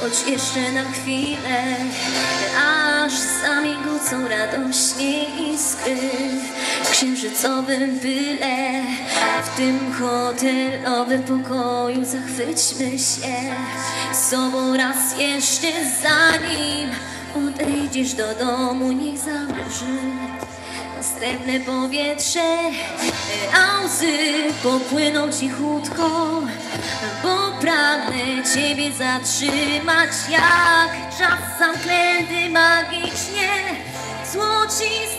choć jeszcze na chwilę, aż zamigocą radośnie iskry. Księżycowym byle. W tym hotelowym pokoju zachwyćmy się. Sobą raz jeszcze zanim odejdziesz do domu, niech zamroży Następne powietrze, a łzy popłyną cichutko, Ciebie zatrzymać jak czas zamknięty magicznie, złocisty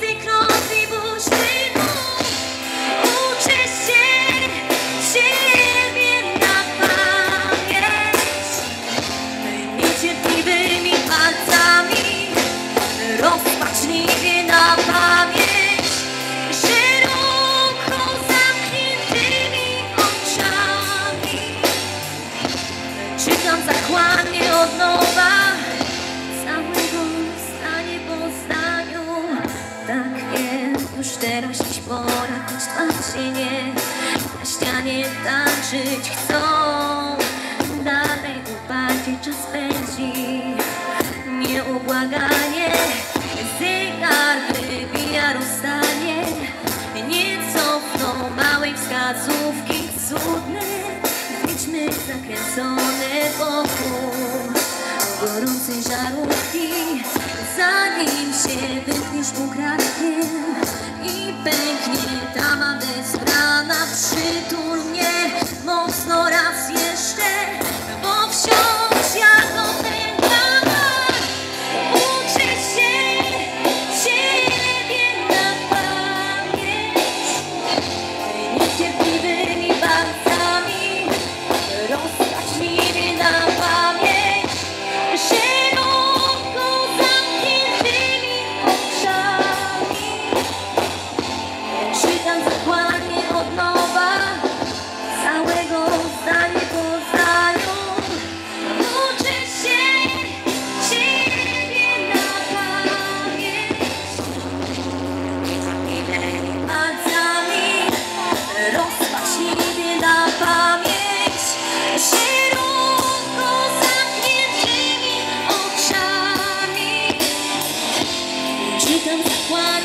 zakładnie od nowa. Całego zdanie po zdaniu. Tak wiem, już teraz dziś pora choć twarz się nie na ścianie tańczyć chcą. Dalej uparcie czas pędzi Nieubłaganie. Zegar wybija rozstanie. Nie cofną małej wskazówki. Cudne Idźmy zakręcone wokół. Gorącej żarówki Zanim się wytniesz ukradkiem I pęknie tama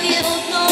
field, no